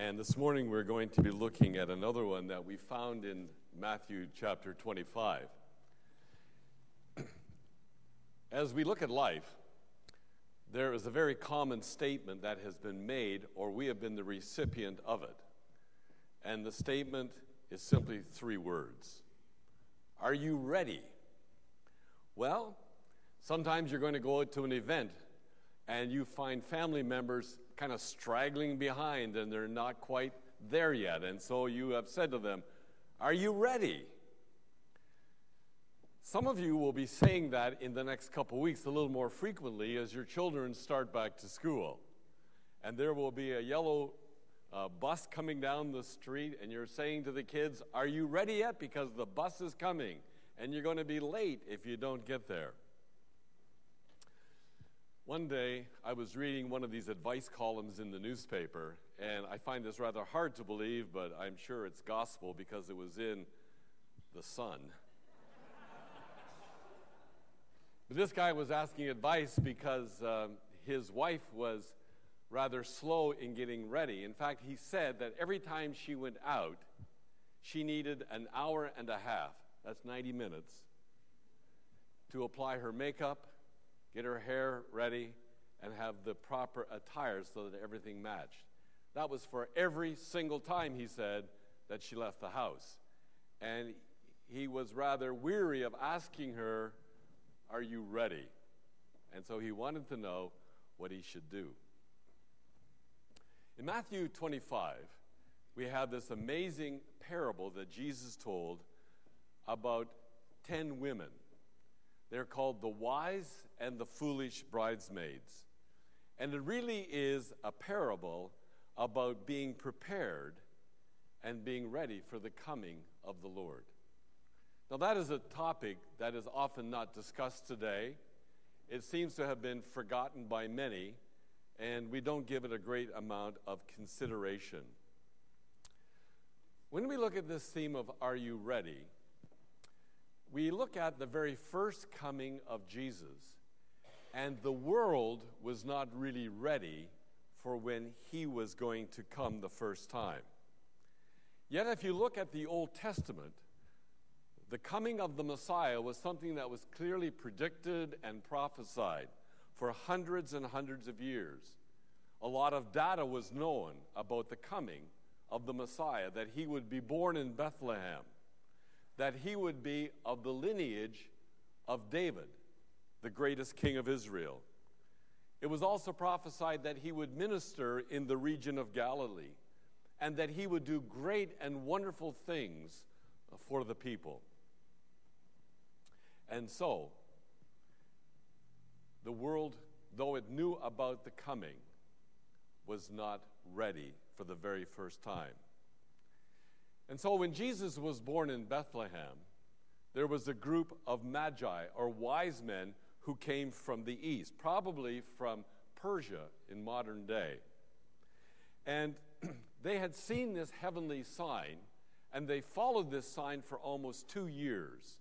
And this morning we're going to be looking at another one that we found in Matthew chapter 25. As we look at life, there is a very common statement that has been made, or we have been the recipient of it. And the statement is simply three words Are you ready? Well, sometimes you're going to go to an event and you find family members kind of straggling behind and they're not quite there yet. And so you have said to them, Are you ready? Some of you will be saying that in the next couple weeks a little more frequently as your children start back to school. And there will be a yellow uh, bus coming down the street, and you're saying to the kids, Are you ready yet? Because the bus is coming, and you're going to be late if you don't get there. One day, I was reading one of these advice columns in the newspaper, and I find this rather hard to believe, but I'm sure it's gospel because it was in the Sun. But this guy was asking advice because um, his wife was rather slow in getting ready. In fact, he said that every time she went out, she needed an hour and a half, that's 90 minutes, to apply her makeup, get her hair ready, and have the proper attire so that everything matched. That was for every single time, he said, that she left the house. And he was rather weary of asking her are you ready? And so he wanted to know what he should do. In Matthew 25, we have this amazing parable that Jesus told about 10 women. They're called the wise and the foolish bridesmaids. And it really is a parable about being prepared and being ready for the coming of the Lord. Now, that is a topic that is often not discussed today. It seems to have been forgotten by many, and we don't give it a great amount of consideration. When we look at this theme of Are You Ready? We look at the very first coming of Jesus, and the world was not really ready for when he was going to come the first time. Yet, if you look at the Old Testament, the coming of the Messiah was something that was clearly predicted and prophesied for hundreds and hundreds of years. A lot of data was known about the coming of the Messiah, that he would be born in Bethlehem, that he would be of the lineage of David, the greatest king of Israel. It was also prophesied that he would minister in the region of Galilee and that he would do great and wonderful things for the people. And so, the world, though it knew about the coming, was not ready for the very first time. And so, when Jesus was born in Bethlehem, there was a group of magi or wise men who came from the east, probably from Persia in modern day. And they had seen this heavenly sign, and they followed this sign for almost two years.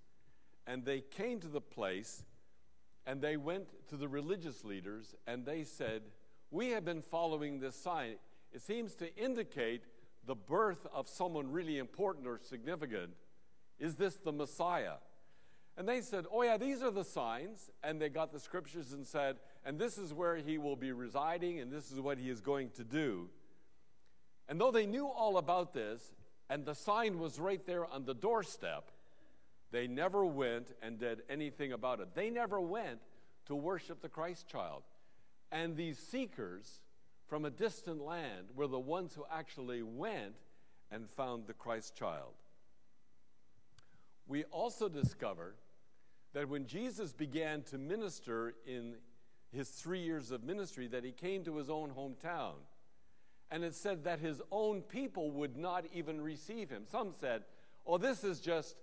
And they came to the place and they went to the religious leaders and they said, We have been following this sign. It seems to indicate the birth of someone really important or significant. Is this the Messiah? And they said, Oh, yeah, these are the signs. And they got the scriptures and said, And this is where he will be residing, and this is what he is going to do. And though they knew all about this, and the sign was right there on the doorstep, they never went and did anything about it. They never went to worship the Christ child. And these seekers from a distant land were the ones who actually went and found the Christ child. We also discover that when Jesus began to minister in his three years of ministry, that he came to his own hometown. And it said that his own people would not even receive him. Some said, oh, this is just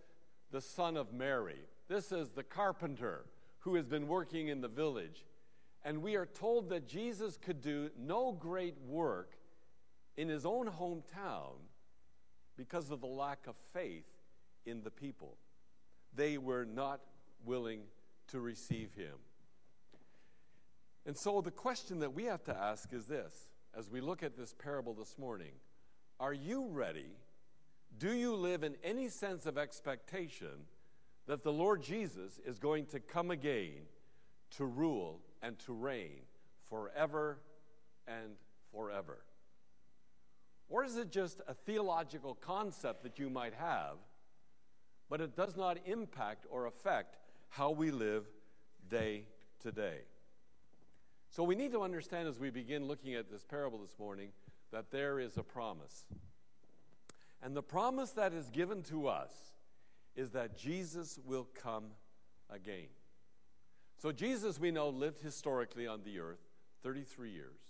the son of Mary. This is the carpenter who has been working in the village. And we are told that Jesus could do no great work in his own hometown because of the lack of faith in the people. They were not willing to receive him. And so the question that we have to ask is this as we look at this parable this morning Are you ready? Do you live in any sense of expectation that the Lord Jesus is going to come again to rule and to reign forever and forever? Or is it just a theological concept that you might have, but it does not impact or affect how we live day to day? So we need to understand as we begin looking at this parable this morning that there is a promise. And the promise that is given to us is that Jesus will come again. So, Jesus, we know, lived historically on the earth 33 years.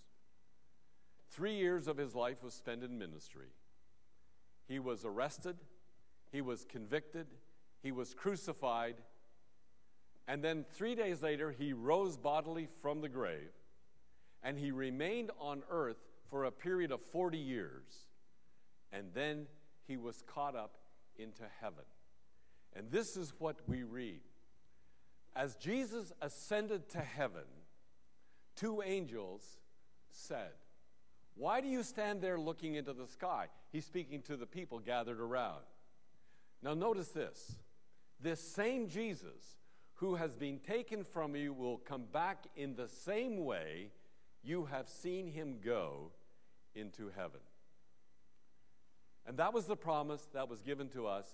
Three years of his life was spent in ministry. He was arrested, he was convicted, he was crucified, and then three days later, he rose bodily from the grave, and he remained on earth for a period of 40 years, and then he was caught up into heaven. And this is what we read. As Jesus ascended to heaven, two angels said, Why do you stand there looking into the sky? He's speaking to the people gathered around. Now, notice this this same Jesus who has been taken from you will come back in the same way you have seen him go into heaven. And that was the promise that was given to us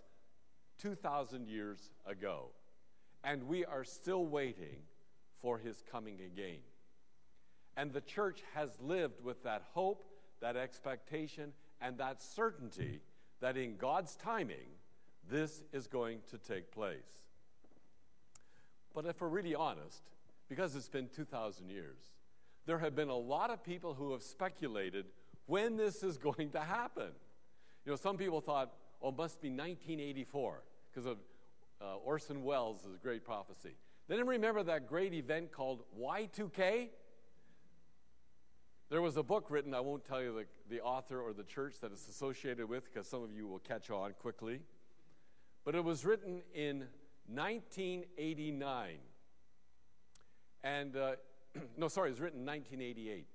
2,000 years ago. And we are still waiting for his coming again. And the church has lived with that hope, that expectation, and that certainty that in God's timing, this is going to take place. But if we're really honest, because it's been 2,000 years, there have been a lot of people who have speculated when this is going to happen. You know, some people thought, oh, it must be 1984 because of uh, Orson Welles' is a great prophecy. Then remember that great event called Y2K? There was a book written, I won't tell you the, the author or the church that it's associated with because some of you will catch on quickly. But it was written in 1989. And, uh, no, sorry, it was written in 1988.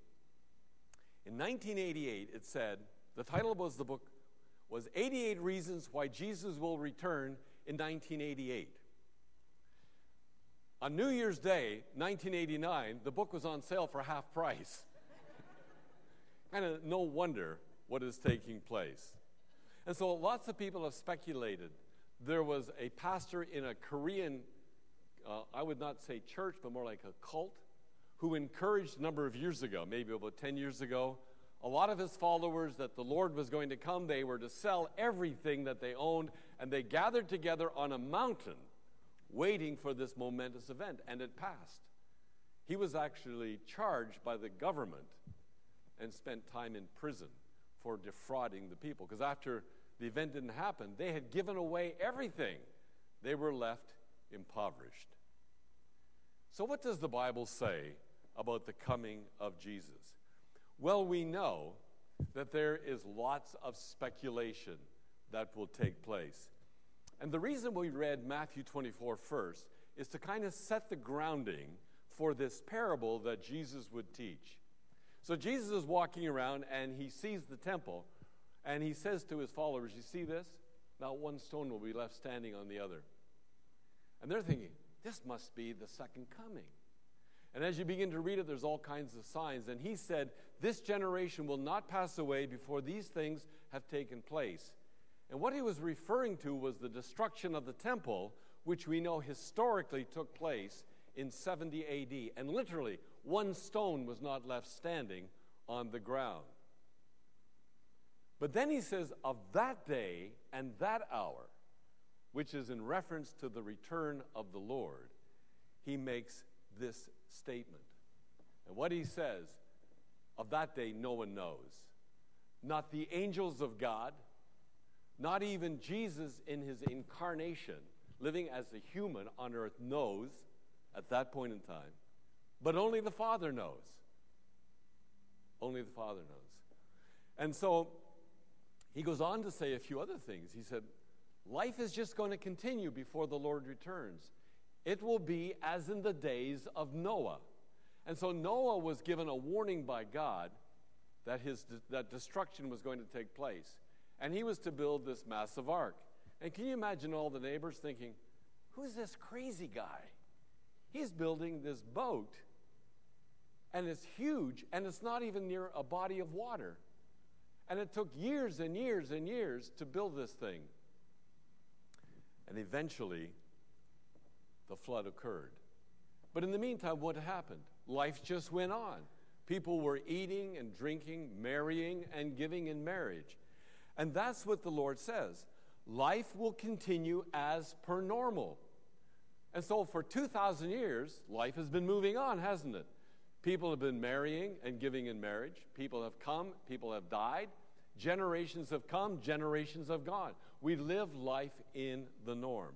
In 1988, it said, the title was the book was 88 Reasons Why Jesus Will Return in 1988. On New Year's Day, 1989, the book was on sale for half price. kind of no wonder what is taking place. And so lots of people have speculated. There was a pastor in a Korean, uh, I would not say church, but more like a cult, who encouraged a number of years ago, maybe about 10 years ago, a lot of his followers that the Lord was going to come. They were to sell everything that they owned, and they gathered together on a mountain waiting for this momentous event, and it passed. He was actually charged by the government and spent time in prison for defrauding the people. Because after the event didn't happen, they had given away everything. They were left impoverished. So, what does the Bible say about the coming of Jesus? Well, we know that there is lots of speculation that will take place. And the reason we read Matthew 24 first is to kind of set the grounding for this parable that Jesus would teach. So Jesus is walking around and he sees the temple and he says to his followers, You see this? Not one stone will be left standing on the other. And they're thinking, This must be the second coming. And as you begin to read it, there's all kinds of signs. And he said, This generation will not pass away before these things have taken place. And what he was referring to was the destruction of the temple, which we know historically took place in 70 AD. And literally, one stone was not left standing on the ground. But then he says, Of that day and that hour, which is in reference to the return of the Lord, he makes this statement. And what he says of that day, no one knows. Not the angels of God, not even Jesus in his incarnation, living as a human on earth, knows at that point in time. But only the Father knows. Only the Father knows. And so he goes on to say a few other things. He said, Life is just going to continue before the Lord returns. It will be as in the days of Noah. And so Noah was given a warning by God that, his, that destruction was going to take place. And he was to build this massive ark. And can you imagine all the neighbors thinking, who's this crazy guy? He's building this boat, and it's huge, and it's not even near a body of water. And it took years and years and years to build this thing. And eventually, the flood occurred. But in the meantime, what happened? Life just went on. People were eating and drinking, marrying and giving in marriage. And that's what the Lord says. Life will continue as per normal. And so for 2,000 years, life has been moving on, hasn't it? People have been marrying and giving in marriage. People have come, people have died. Generations have come, generations have gone. We live life in the norm.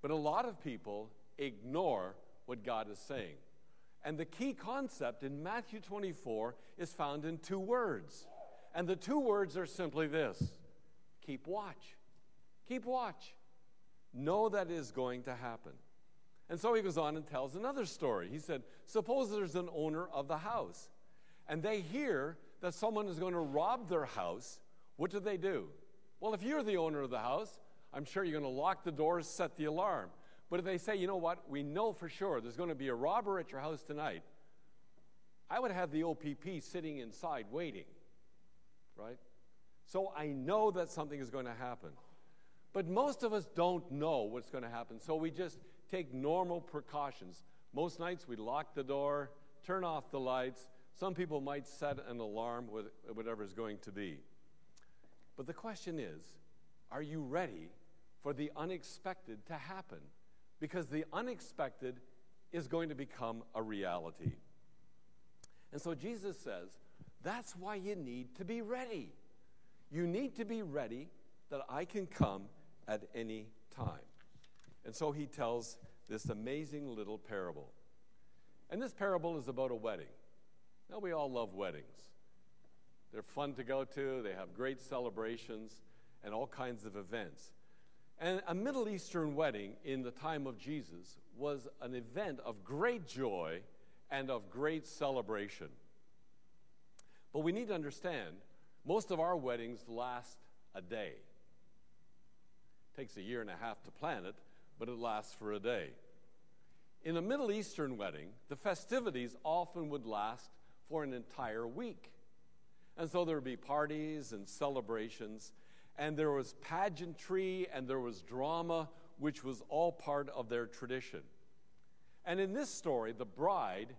But a lot of people ignore what God is saying. And the key concept in Matthew 24 is found in two words. And the two words are simply this keep watch. Keep watch. Know that is going to happen. And so he goes on and tells another story. He said, Suppose there's an owner of the house, and they hear that someone is going to rob their house. What do they do? Well, if you're the owner of the house, I'm sure you're going to lock the doors, set the alarm. But if they say, you know what, we know for sure there's going to be a robber at your house tonight, I would have the OPP sitting inside waiting, right? So I know that something is going to happen. But most of us don't know what's going to happen, so we just take normal precautions. Most nights we lock the door, turn off the lights. Some people might set an alarm with whatever is going to be. But the question is are you ready for the unexpected to happen? because the unexpected is going to become a reality. And so Jesus says, that's why you need to be ready. You need to be ready that I can come at any time. And so he tells this amazing little parable. And this parable is about a wedding. Now, we all love weddings. They're fun to go to, they have great celebrations and all kinds of events. And a Middle Eastern wedding in the time of Jesus was an event of great joy and of great celebration. But we need to understand most of our weddings last a day. It takes a year and a half to plan it, but it lasts for a day. In a Middle Eastern wedding, the festivities often would last for an entire week. And so there would be parties and celebrations and there was pageantry and there was drama, which was all part of their tradition. And in this story, the bride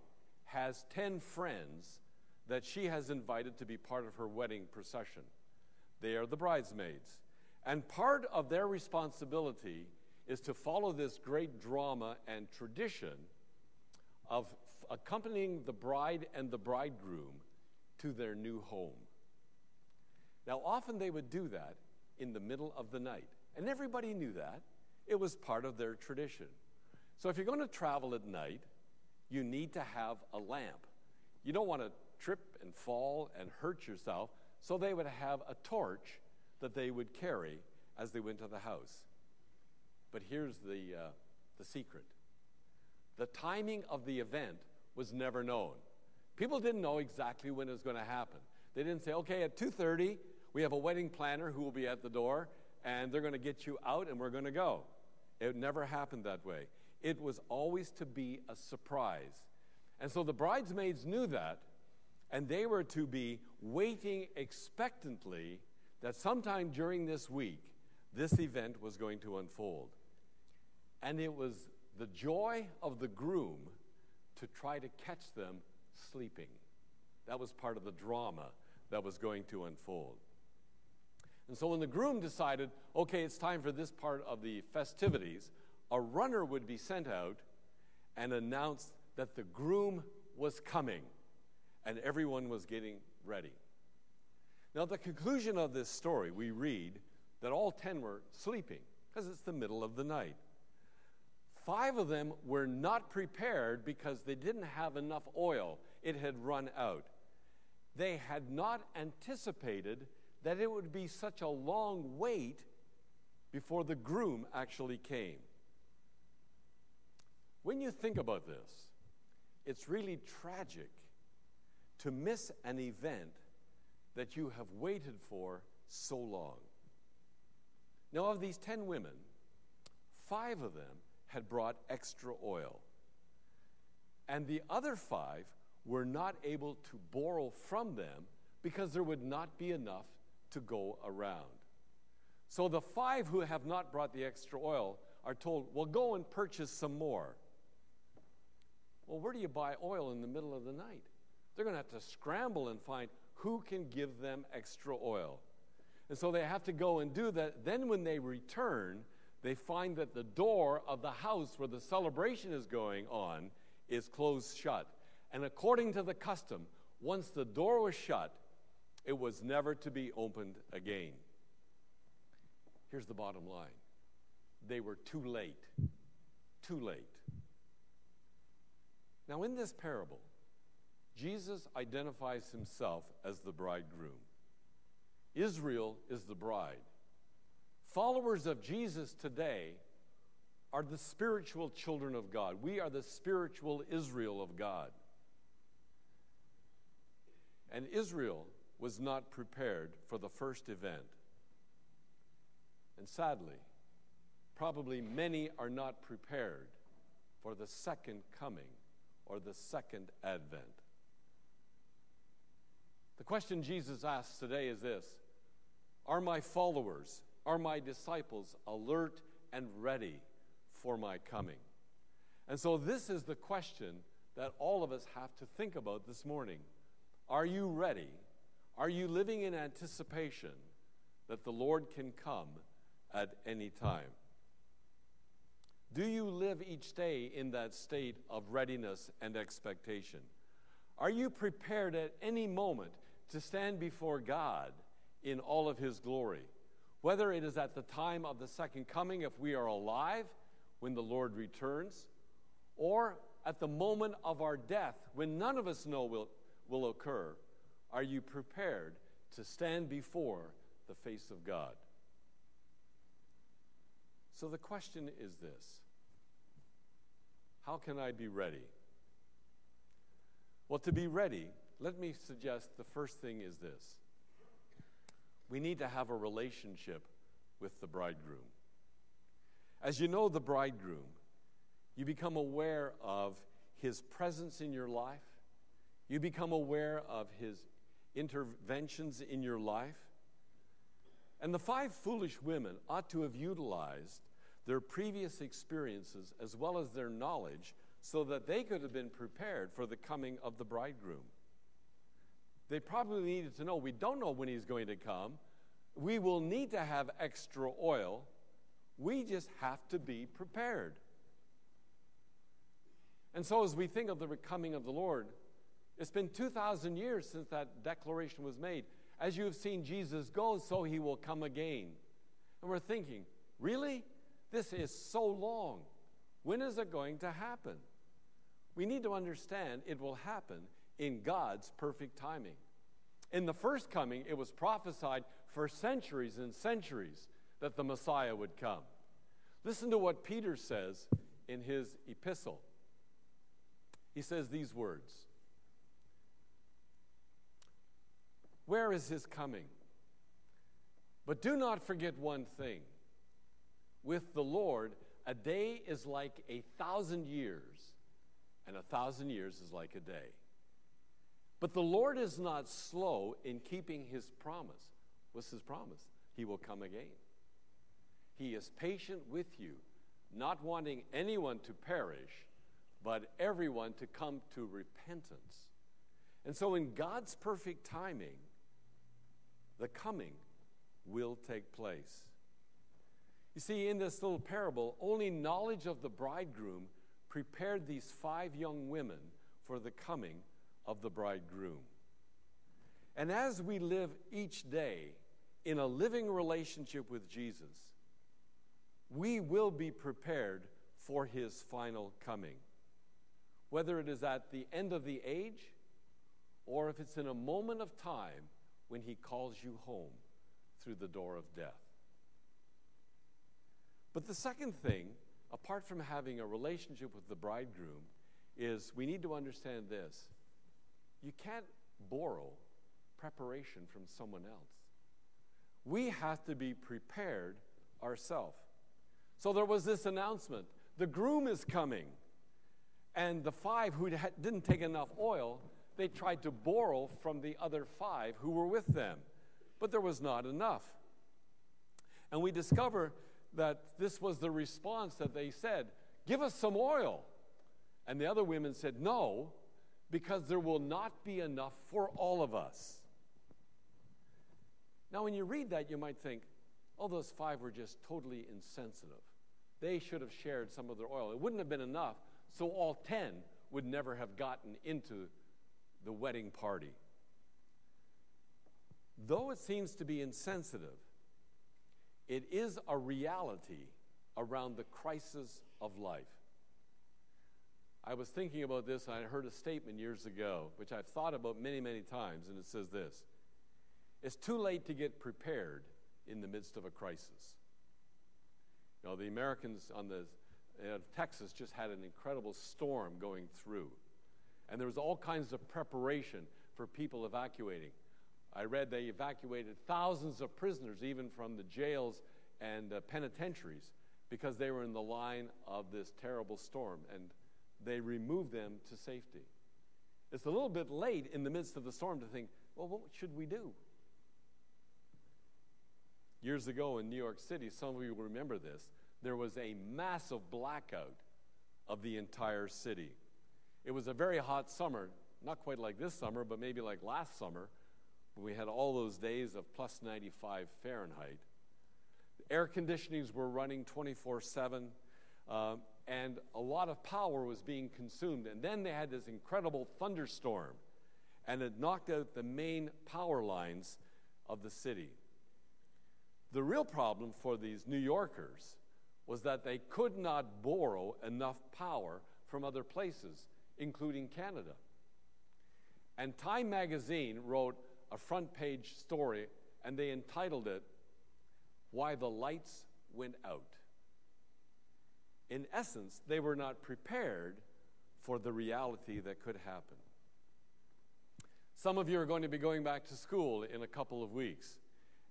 has 10 friends that she has invited to be part of her wedding procession. They are the bridesmaids. And part of their responsibility is to follow this great drama and tradition of accompanying the bride and the bridegroom to their new home. Now, often they would do that in the middle of the night. And everybody knew that. It was part of their tradition. So if you're going to travel at night, you need to have a lamp. You don't want to trip and fall and hurt yourself, so they would have a torch that they would carry as they went to the house. But here's the, uh, the secret the timing of the event was never known. People didn't know exactly when it was going to happen. They didn't say, okay, at 2:30 we have a wedding planner who will be at the door, and they're going to get you out, and we're going to go. It never happened that way. It was always to be a surprise. And so the bridesmaids knew that, and they were to be waiting expectantly that sometime during this week, this event was going to unfold. And it was the joy of the groom to try to catch them sleeping. That was part of the drama that was going to unfold. And so when the groom decided, okay, it's time for this part of the festivities, a runner would be sent out and announce that the groom was coming and everyone was getting ready. Now, at the conclusion of this story, we read that all ten were sleeping because it's the middle of the night. Five of them were not prepared because they didn't have enough oil, it had run out. They had not anticipated that it would be such a long wait before the groom actually came. When you think about this, it's really tragic to miss an event that you have waited for so long. Now, of these 10 women, five of them had brought extra oil, and the other five were not able to borrow from them because there would not be enough to go around. So the five who have not brought the extra oil are told, Well, go and purchase some more. Well, where do you buy oil in the middle of the night? They're going to have to scramble and find who can give them extra oil. And so they have to go and do that. Then, when they return, they find that the door of the house where the celebration is going on is closed shut. And according to the custom, once the door was shut, it was never to be opened again. Here's the bottom line they were too late. Too late. Now, in this parable, Jesus identifies himself as the bridegroom. Israel is the bride. Followers of Jesus today are the spiritual children of God. We are the spiritual Israel of God. And Israel was not prepared for the first event. And sadly, probably many are not prepared for the second coming or the second advent. The question Jesus asks today is this Are my followers, are my disciples alert and ready for my coming? And so, this is the question that all of us have to think about this morning. Are you ready? Are you living in anticipation that the Lord can come at any time? Do you live each day in that state of readiness and expectation? Are you prepared at any moment to stand before God in all of His glory? Whether it is at the time of the second coming, if we are alive when the Lord returns, or at the moment of our death when none of us know will, will occur, are you prepared to stand before the face of God? So the question is this How can I be ready? Well, to be ready, let me suggest the first thing is this we need to have a relationship with the bridegroom. As you know the bridegroom, you become aware of his presence in your life, you become aware of his interventions in your life. And the five foolish women ought to have utilized their previous experiences as well as their knowledge so that they could have been prepared for the coming of the bridegroom. They probably needed to know we don't know when he's going to come. We will need to have extra oil. We just have to be prepared. And so, as we think of the coming of the Lord, it's been 2,000 years since that declaration was made. As you have seen Jesus go, so he will come again. And we're thinking, really? This is so long. When is it going to happen? We need to understand it will happen in God's perfect timing. In the first coming, it was prophesied for centuries and centuries that the Messiah would come. Listen to what Peter says in his epistle. He says these words Where is his coming? But do not forget one thing. With the Lord, a day is like a thousand years, and a thousand years is like a day. But the Lord is not slow in keeping his promise. What's his promise? He will come again. He is patient with you, not wanting anyone to perish, but everyone to come to repentance. And so, in God's perfect timing, the coming will take place. You see, in this little parable, only knowledge of the bridegroom prepared these five young women for the coming of the bridegroom. And as we live each day in a living relationship with Jesus, we will be prepared for his final coming. Whether it is at the end of the age or if it's in a moment of time when he calls you home through the door of death. But the second thing, apart from having a relationship with the bridegroom, is we need to understand this. You can't borrow preparation from someone else. We have to be prepared ourselves. So there was this announcement the groom is coming. And the five who didn't take enough oil, they tried to borrow from the other five who were with them. But there was not enough. And we discover that this was the response that they said, Give us some oil. And the other women said, No, because there will not be enough for all of us. Now, when you read that, you might think, oh, those five were just totally insensitive. They should have shared some of their oil. It wouldn't have been enough, so all ten would never have gotten into the wedding party. Though it seems to be insensitive, it is a reality around the crisis of life. I was thinking about this, and I heard a statement years ago, which I've thought about many, many times, and it says this It's too late to get prepared in the midst of a crisis. You know, the Americans on the uh, Texas just had an incredible storm going through, and there was all kinds of preparation for people evacuating. I read they evacuated thousands of prisoners, even from the jails and uh, penitentiaries, because they were in the line of this terrible storm, and they remove them to safety. It's a little bit late in the midst of the storm to think, well, what should we do? Years ago in New York City, some of you will remember this, there was a massive blackout of the entire city. It was a very hot summer, not quite like this summer, but maybe like last summer, when we had all those days of plus 95 Fahrenheit. Air conditionings were running 24 7, uh, and a lot of power was being consumed. And then they had this incredible thunderstorm, and it knocked out the main power lines of the city. The real problem for these New Yorkers was that they could not borrow enough power from other places, including Canada. And Time magazine wrote a front page story, and they entitled it, Why the Lights Went Out. In essence, they were not prepared for the reality that could happen. Some of you are going to be going back to school in a couple of weeks.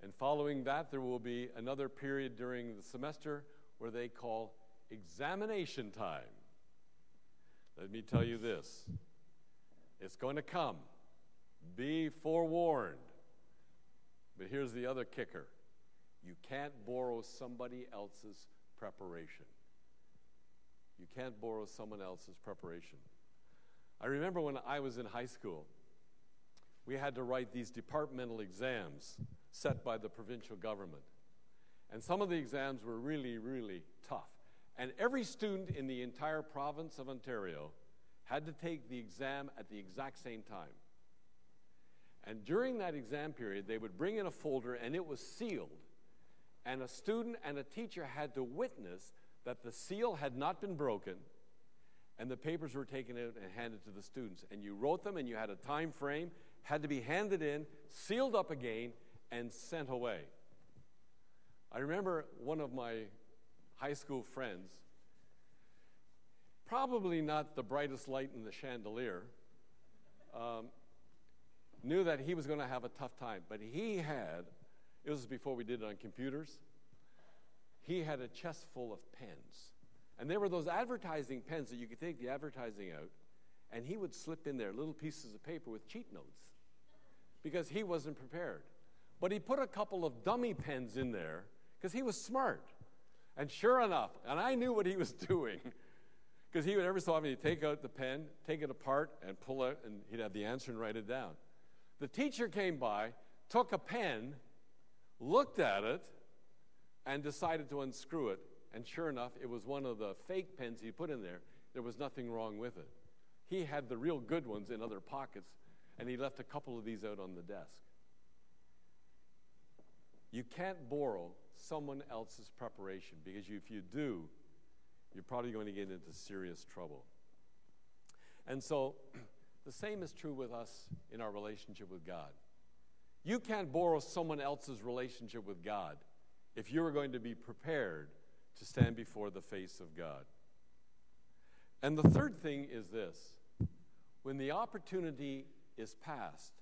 And following that, there will be another period during the semester where they call examination time. Let me tell you this it's going to come. Be forewarned. But here's the other kicker you can't borrow somebody else's preparation. You can't borrow someone else's preparation. I remember when I was in high school, we had to write these departmental exams set by the provincial government. And some of the exams were really, really tough. And every student in the entire province of Ontario had to take the exam at the exact same time. And during that exam period, they would bring in a folder and it was sealed. And a student and a teacher had to witness that the seal had not been broken and the papers were taken out and handed to the students. And you wrote them and you had a time frame, had to be handed in, sealed up again, and sent away. I remember one of my high school friends, probably not the brightest light in the chandelier, um, knew that he was going to have a tough time. But he had, it was before we did it on computers, he had a chest full of pens. And there were those advertising pens that you could take the advertising out, and he would slip in there little pieces of paper with cheat notes because he wasn't prepared. But he put a couple of dummy pens in there because he was smart. And sure enough, and I knew what he was doing because he would every so often he'd take out the pen, take it apart, and pull it, and he'd have the answer and write it down. The teacher came by, took a pen, looked at it, and decided to unscrew it. And sure enough, it was one of the fake pens he put in there. There was nothing wrong with it. He had the real good ones in other pockets, and he left a couple of these out on the desk. You can't borrow someone else's preparation because if you do, you're probably going to get into serious trouble. And so, the same is true with us in our relationship with God. You can't borrow someone else's relationship with God if you are going to be prepared to stand before the face of God. And the third thing is this when the opportunity is past,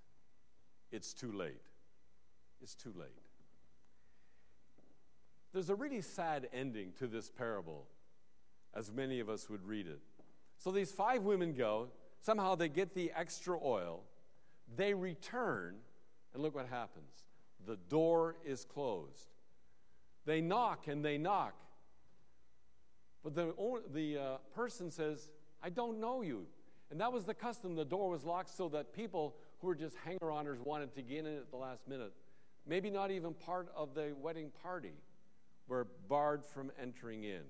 it's too late. It's too late. There's a really sad ending to this parable, as many of us would read it. So these five women go, somehow they get the extra oil, they return, and look what happens. The door is closed. They knock and they knock. But the, the uh, person says, I don't know you. And that was the custom. The door was locked so that people who were just hanger oners wanted to get in at the last minute, maybe not even part of the wedding party, were barred from entering in.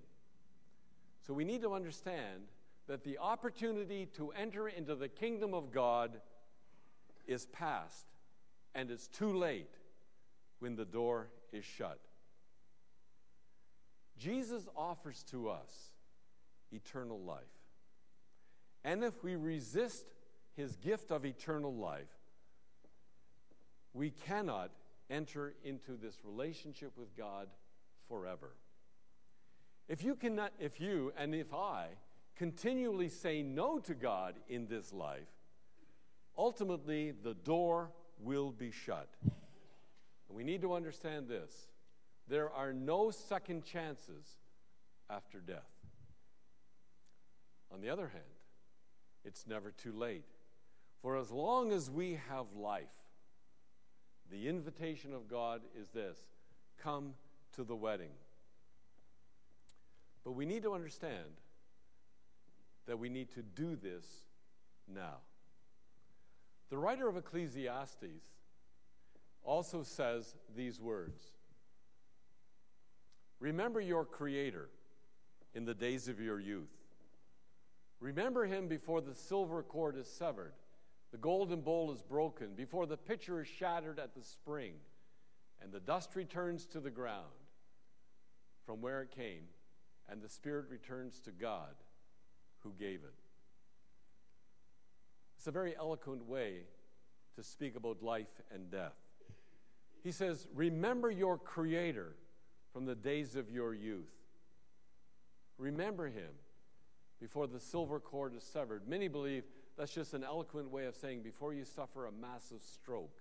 So we need to understand that the opportunity to enter into the kingdom of God is past, and it's too late when the door is shut. Jesus offers to us eternal life. And if we resist his gift of eternal life, we cannot enter into this relationship with God forever. If you cannot, if you and if I continually say no to God in this life, ultimately the door will be shut. And we need to understand this there are no second chances after death. On the other hand, it's never too late. For as long as we have life, the invitation of God is this come to the wedding. But we need to understand that we need to do this now. The writer of Ecclesiastes also says these words Remember your Creator in the days of your youth. Remember him before the silver cord is severed, the golden bowl is broken, before the pitcher is shattered at the spring, and the dust returns to the ground from where it came, and the spirit returns to God who gave it. It's a very eloquent way to speak about life and death. He says, Remember your Creator from the days of your youth. Remember him before the silver cord is severed. Many believe that's just an eloquent way of saying before you suffer a massive stroke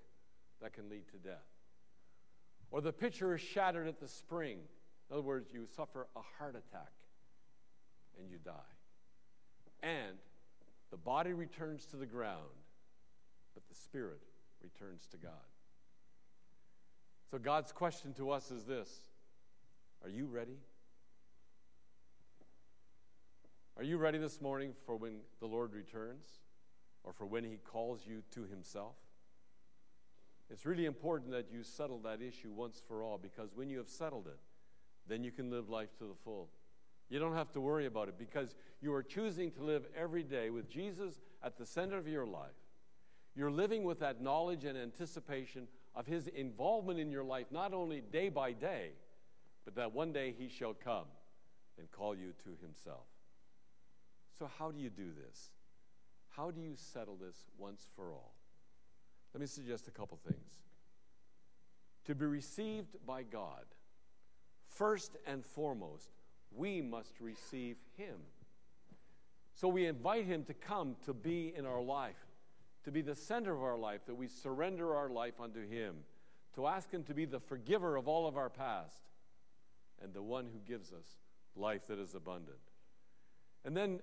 that can lead to death. Or the pitcher is shattered at the spring. In other words, you suffer a heart attack and you die. And the body returns to the ground, but the spirit returns to God. So God's question to us is this Are you ready? Are you ready this morning for when the Lord returns or for when he calls you to himself? It's really important that you settle that issue once for all because when you have settled it, then you can live life to the full. You don't have to worry about it because you are choosing to live every day with Jesus at the center of your life. You're living with that knowledge and anticipation of his involvement in your life, not only day by day, but that one day he shall come and call you to himself. So, how do you do this? How do you settle this once for all? Let me suggest a couple things. To be received by God, first and foremost, we must receive Him. So we invite Him to come to be in our life, to be the center of our life, that we surrender our life unto Him, to ask Him to be the forgiver of all of our past, and the one who gives us life that is abundant. And then,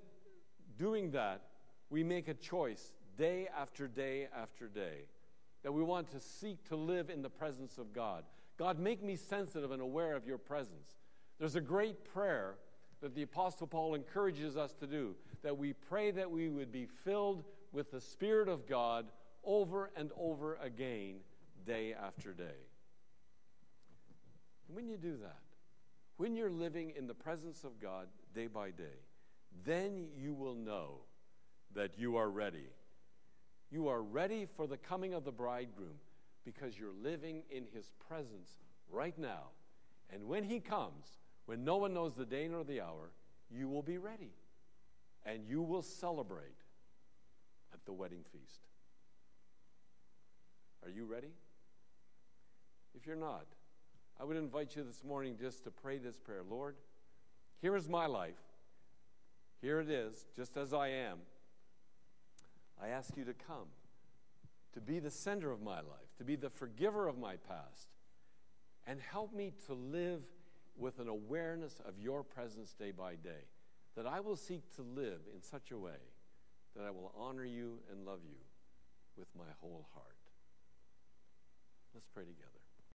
doing that, we make a choice day after day after day that we want to seek to live in the presence of God. God, make me sensitive and aware of your presence. There's a great prayer that the Apostle Paul encourages us to do that we pray that we would be filled with the Spirit of God over and over again, day after day. And when you do that, when you're living in the presence of God day by day, then you will know that you are ready. You are ready for the coming of the bridegroom because you're living in his presence right now. And when he comes, when no one knows the day nor the hour, you will be ready and you will celebrate at the wedding feast. Are you ready? If you're not, I would invite you this morning just to pray this prayer Lord, here is my life. Here it is, just as I am. I ask you to come to be the center of my life, to be the forgiver of my past, and help me to live with an awareness of your presence day by day, that I will seek to live in such a way that I will honor you and love you with my whole heart. Let's pray together.